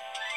you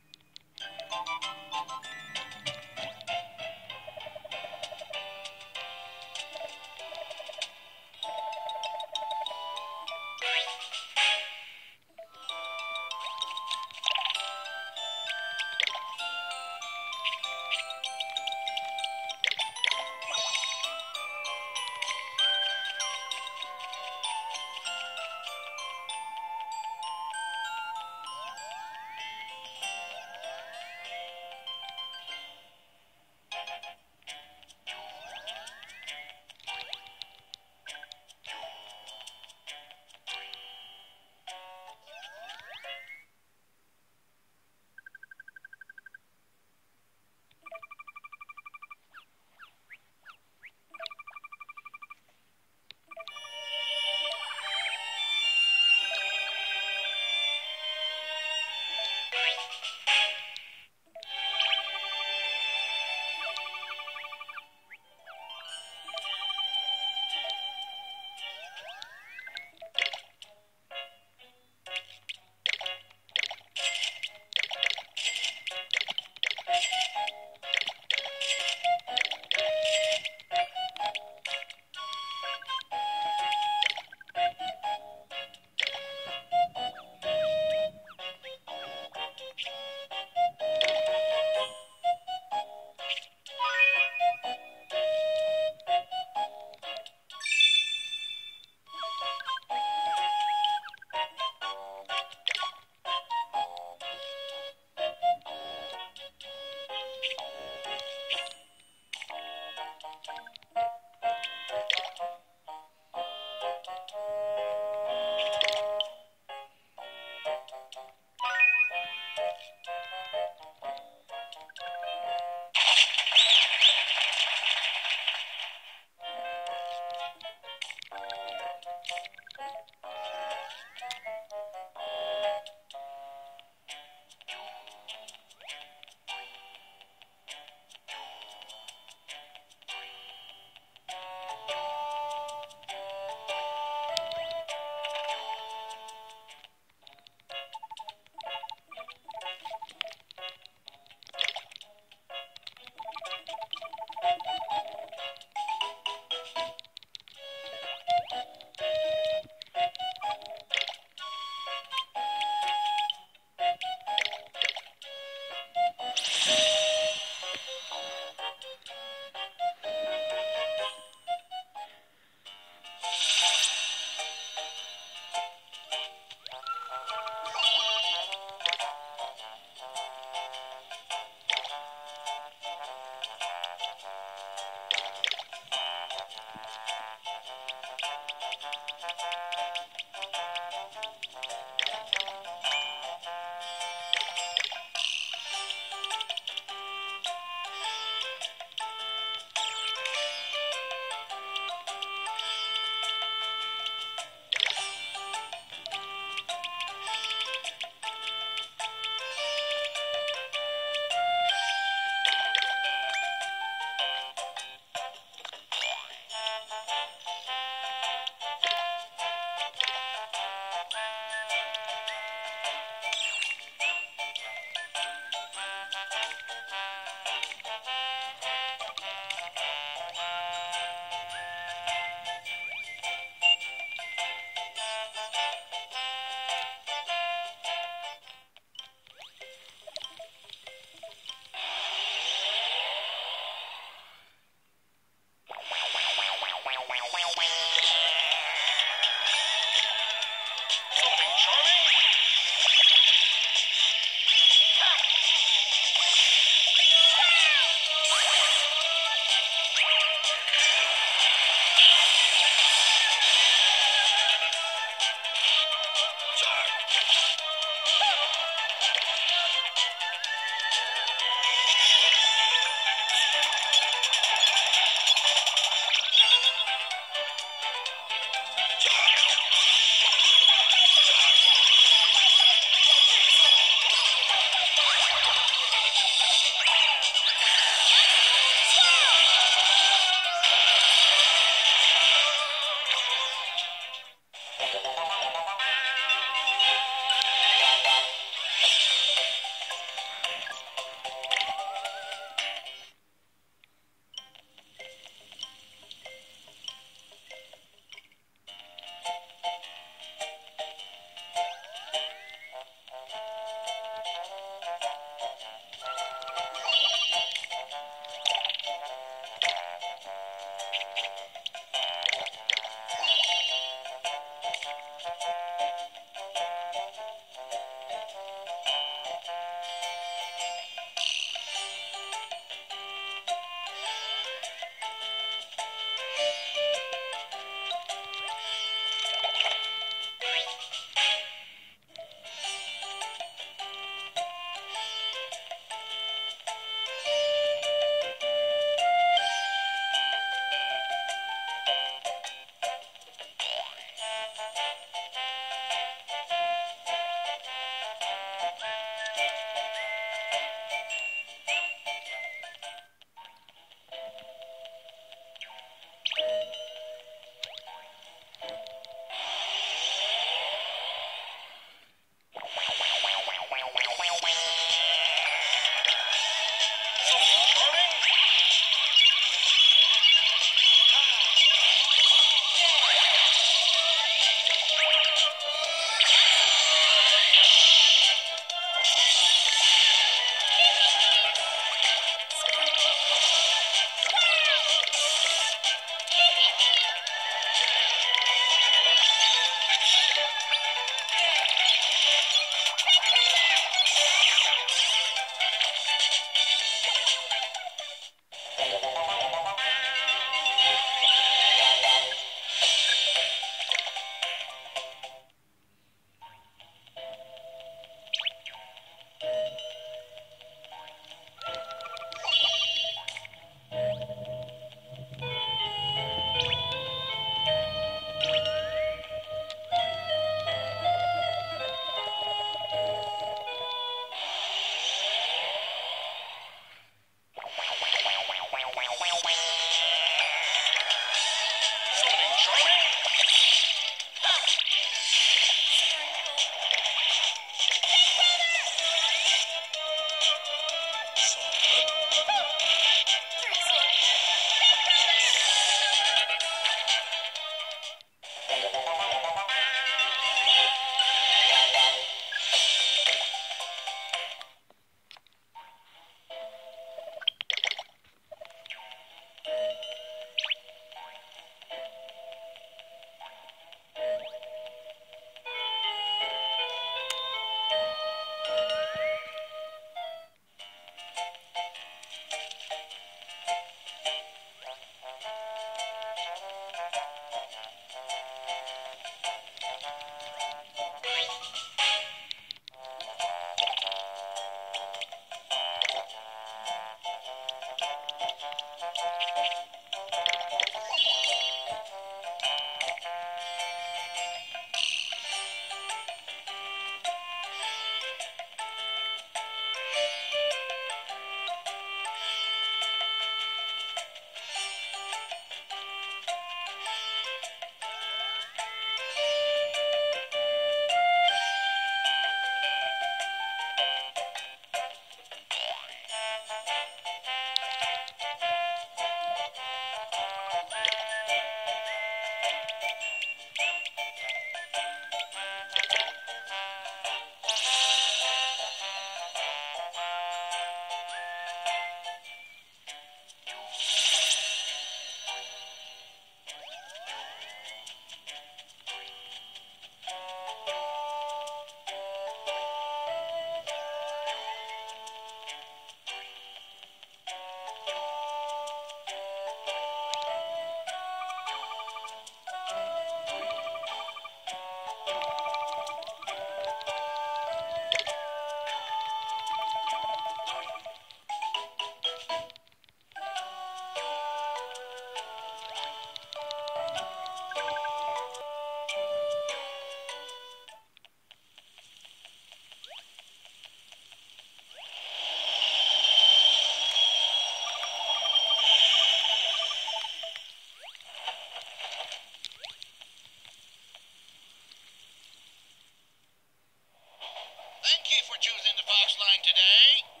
Thank you for choosing the Fox line today.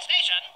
Station.